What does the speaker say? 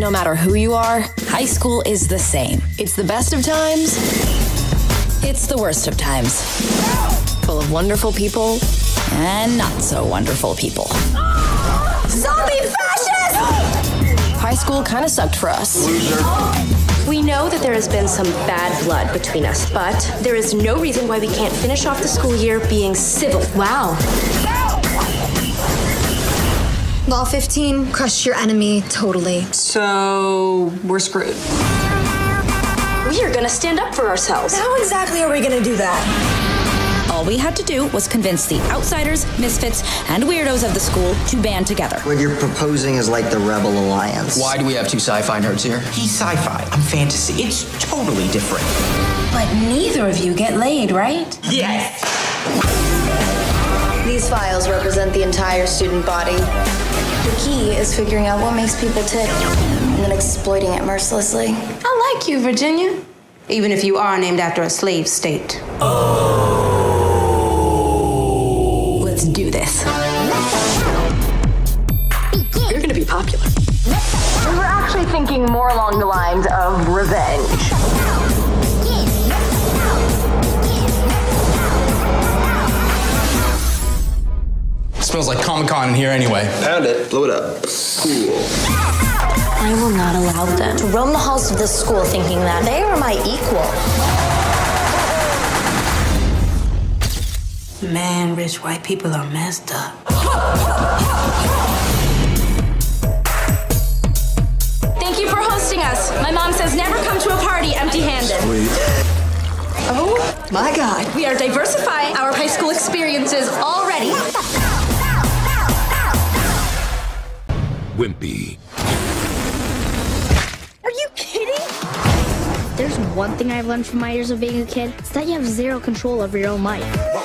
no matter who you are, high school is the same. It's the best of times, it's the worst of times. Full of wonderful people and not so wonderful people. Zombie fascist! High school kind of sucked for us. We know that there has been some bad blood between us, but there is no reason why we can't finish off the school year being civil. Wow. Law 15, crush your enemy totally. So we're screwed. We are gonna stand up for ourselves. How exactly are we gonna do that? All we had to do was convince the outsiders, misfits, and weirdos of the school to band together. What you're proposing is like the Rebel Alliance. Why do we have two sci-fi nerds here? He's sci-fi. I'm fantasy. It's totally different. But neither of you get laid, right? Yes. These files represent the entire student body. The key is figuring out what makes people tick and then exploiting it mercilessly. I like you, Virginia. Even if you are named after a slave state. Oh. Let's do this. You're gonna be popular. We were actually thinking more along the lines of revenge. Smells like Comic Con in here anyway. Pound it, blow it up. Cool. I will not allow them to roam the halls of this school thinking that they are my equal. Man, rich white people are messed up. Thank you for hosting us. My mom says never come to a party empty handed. Oh my God. We are diversifying our high school experiences already. Wimpy. Are you kidding? There's one thing I've learned from my years of being a kid. It's that you have zero control over your own life.